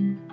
Mm-hmm.